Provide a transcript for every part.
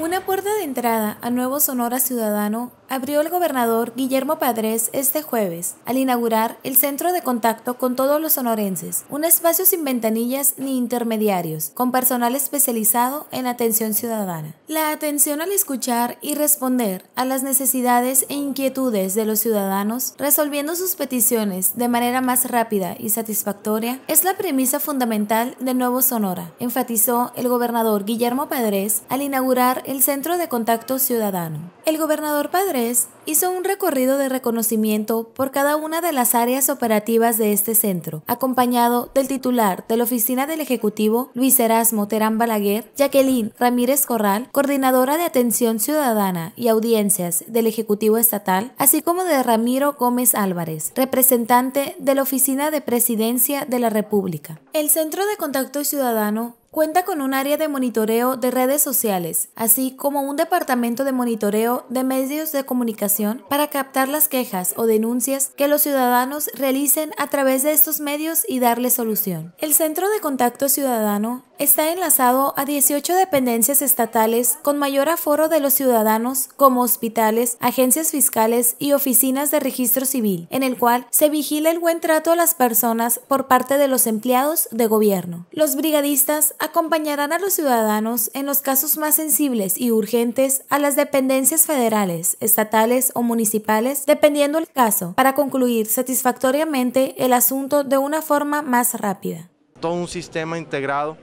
Una puerta de entrada a Nuevo Sonora Ciudadano abrió el gobernador Guillermo Padres este jueves al inaugurar el centro de contacto con todos los sonorenses, un espacio sin ventanillas ni intermediarios, con personal especializado en atención ciudadana. La atención al escuchar y responder a las necesidades e inquietudes de los ciudadanos, resolviendo sus peticiones de manera más rápida y satisfactoria, es la premisa fundamental de Nuevo Sonora, enfatizó el gobernador Guillermo Padres al inaugurar el Centro de Contacto Ciudadano. El gobernador Padres hizo un recorrido de reconocimiento por cada una de las áreas operativas de este centro, acompañado del titular de la oficina del Ejecutivo, Luis Erasmo Terán Balaguer, Jacqueline Ramírez Corral, coordinadora de atención ciudadana y audiencias del Ejecutivo Estatal, así como de Ramiro Gómez Álvarez, representante de la Oficina de Presidencia de la República. El Centro de Contacto Ciudadano Cuenta con un área de monitoreo de redes sociales, así como un departamento de monitoreo de medios de comunicación para captar las quejas o denuncias que los ciudadanos realicen a través de estos medios y darle solución. El Centro de Contacto Ciudadano está enlazado a 18 dependencias estatales con mayor aforo de los ciudadanos como hospitales, agencias fiscales y oficinas de registro civil, en el cual se vigila el buen trato a las personas por parte de los empleados de gobierno. Los brigadistas acompañarán a los ciudadanos en los casos más sensibles y urgentes a las dependencias federales, estatales o municipales, dependiendo el caso, para concluir satisfactoriamente el asunto de una forma más rápida. Todo un sistema integrado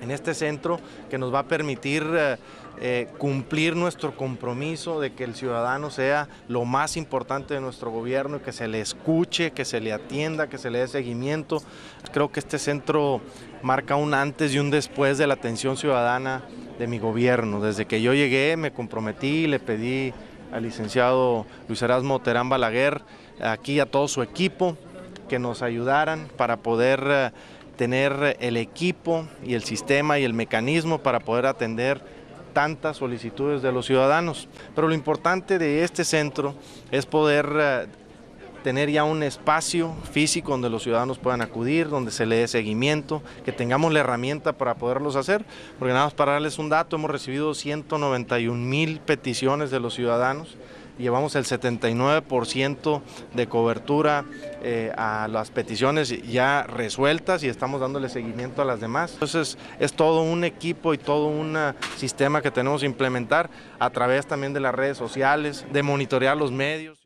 en este centro que nos va a permitir eh, eh, cumplir nuestro compromiso de que el ciudadano sea lo más importante de nuestro gobierno, que se le escuche, que se le atienda, que se le dé seguimiento. Creo que este centro marca un antes y un después de la atención ciudadana de mi gobierno. Desde que yo llegué me comprometí y le pedí al licenciado Luis Erasmo Terán Balaguer, aquí a todo su equipo, que nos ayudaran para poder... Eh, tener el equipo y el sistema y el mecanismo para poder atender tantas solicitudes de los ciudadanos. Pero lo importante de este centro es poder eh, tener ya un espacio físico donde los ciudadanos puedan acudir, donde se le dé seguimiento, que tengamos la herramienta para poderlos hacer, porque nada más para darles un dato, hemos recibido 191 mil peticiones de los ciudadanos, llevamos el 79% de cobertura eh, a las peticiones ya resueltas y estamos dándole seguimiento a las demás. Entonces es todo un equipo y todo un sistema que tenemos que implementar a través también de las redes sociales, de monitorear los medios.